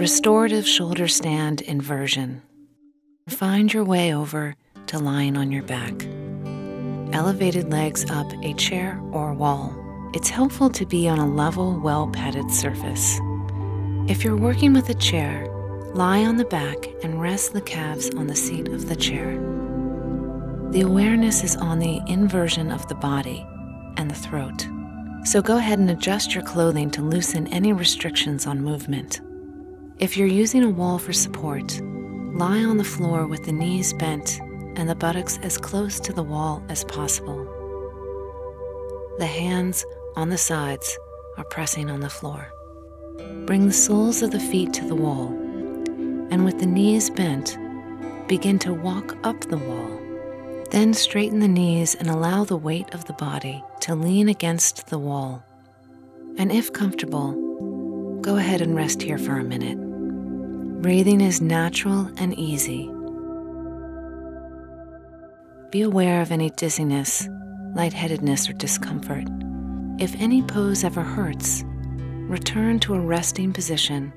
Restorative shoulder stand inversion. Find your way over to lying on your back. Elevated legs up a chair or wall. It's helpful to be on a level, well padded surface. If you're working with a chair, lie on the back and rest the calves on the seat of the chair. The awareness is on the inversion of the body and the throat. So go ahead and adjust your clothing to loosen any restrictions on movement. If you're using a wall for support, lie on the floor with the knees bent and the buttocks as close to the wall as possible. The hands on the sides are pressing on the floor. Bring the soles of the feet to the wall, and with the knees bent, begin to walk up the wall. Then straighten the knees and allow the weight of the body to lean against the wall. And if comfortable, go ahead and rest here for a minute. Breathing is natural and easy. Be aware of any dizziness, lightheadedness, or discomfort. If any pose ever hurts, return to a resting position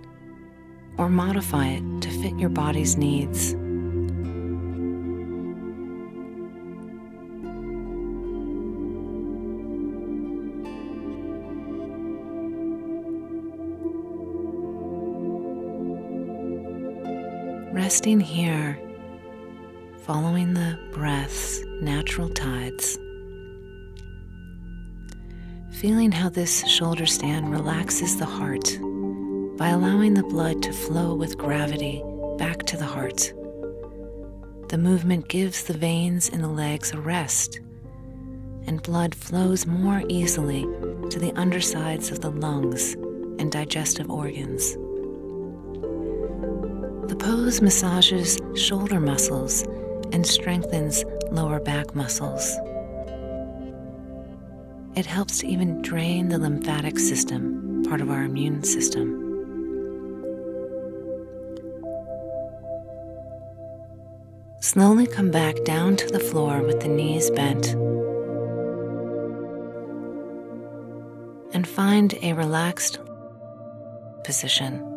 or modify it to fit your body's needs. Resting here, following the breath's natural tides. Feeling how this shoulder stand relaxes the heart by allowing the blood to flow with gravity back to the heart. The movement gives the veins in the legs a rest, and blood flows more easily to the undersides of the lungs and digestive organs. The pose massages shoulder muscles and strengthens lower back muscles. It helps to even drain the lymphatic system, part of our immune system. Slowly come back down to the floor with the knees bent. And find a relaxed position.